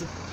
вулиці.